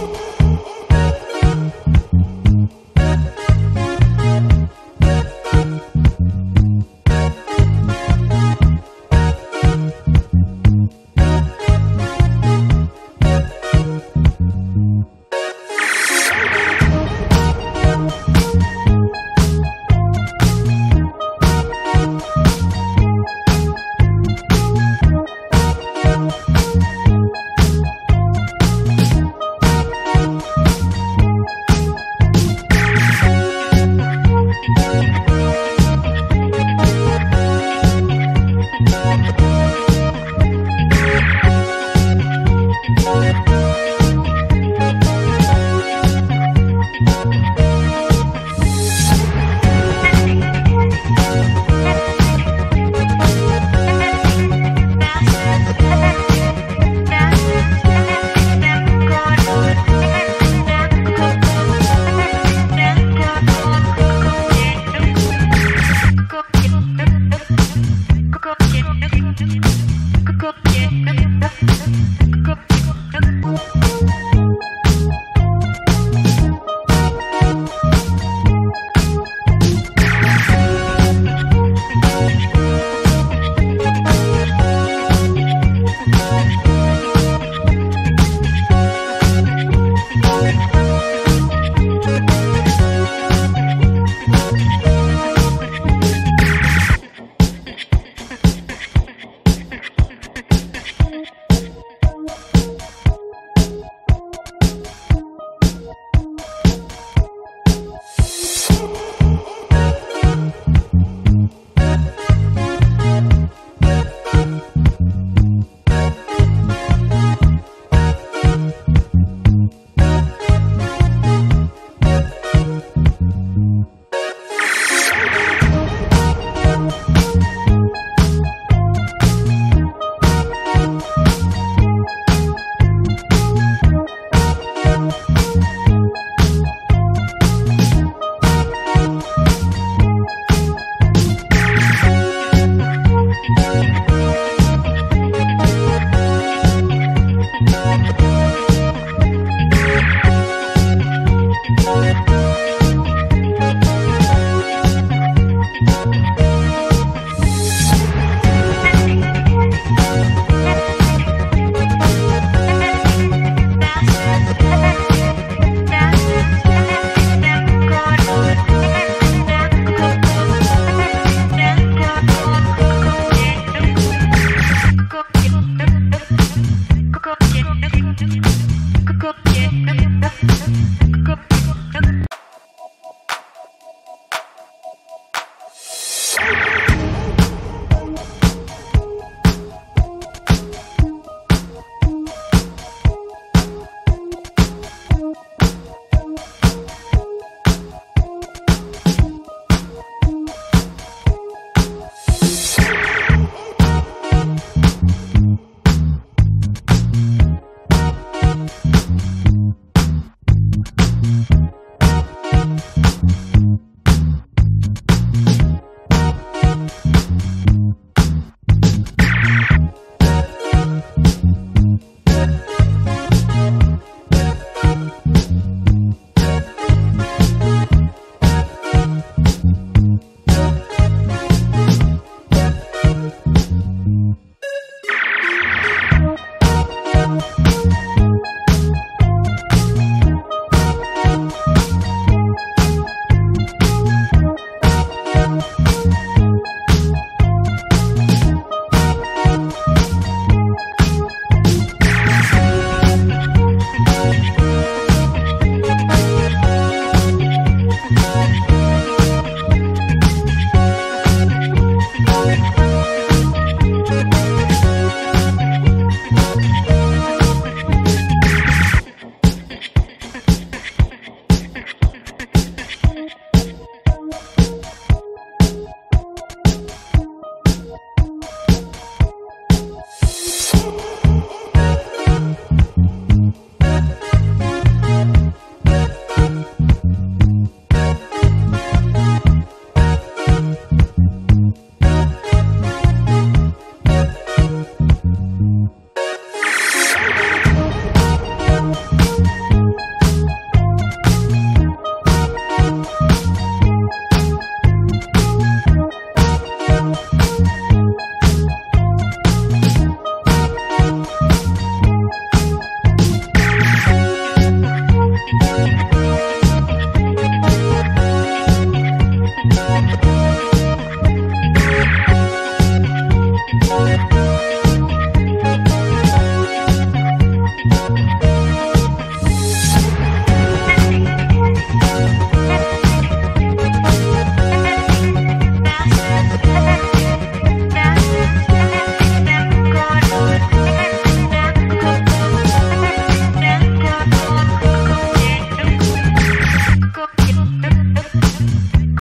Yeah.